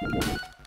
you